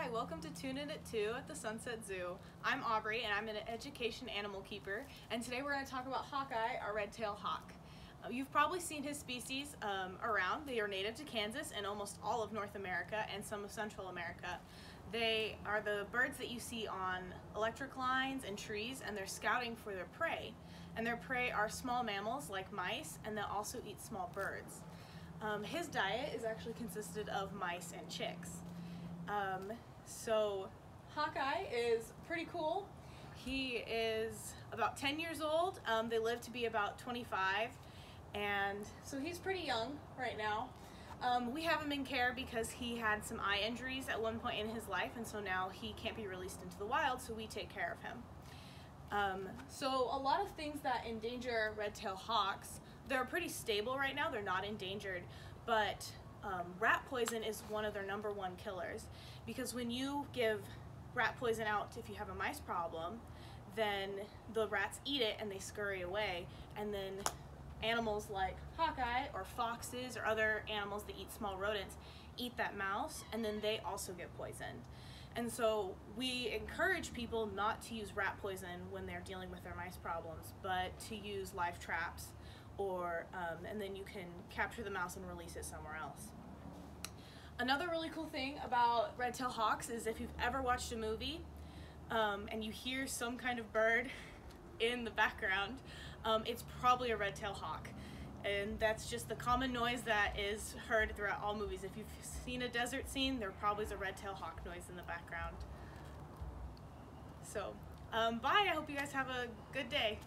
Hi, welcome to Tune In at 2 at the Sunset Zoo. I'm Aubrey and I'm an education animal keeper and today we're going to talk about Hawkeye, our red-tailed hawk. Uh, you've probably seen his species um, around. They are native to Kansas and almost all of North America and some of Central America. They are the birds that you see on electric lines and trees and they're scouting for their prey. And their prey are small mammals like mice and they'll also eat small birds. Um, his diet is actually consisted of mice and chicks. Um, so Hawkeye is pretty cool. He is about 10 years old. Um, they live to be about 25 and so he's pretty young right now. Um, we have him in care because he had some eye injuries at one point in his life and so now he can't be released into the wild so we take care of him. Um, so a lot of things that endanger red-tailed hawks, they're pretty stable right now, they're not endangered, but um, rat poison is one of their number one killers because when you give rat poison out if you have a mice problem, then the rats eat it and they scurry away and then animals like hawkeye or foxes or other animals that eat small rodents eat that mouse and then they also get poisoned. And so we encourage people not to use rat poison when they're dealing with their mice problems, but to use live traps or, um, and then you can capture the mouse and release it somewhere else. Another really cool thing about red-tailed hawks is if you've ever watched a movie um, and you hear some kind of bird in the background, um, it's probably a red-tailed hawk. And that's just the common noise that is heard throughout all movies. If you've seen a desert scene, there probably is a red-tailed hawk noise in the background. So, um, bye. I hope you guys have a good day.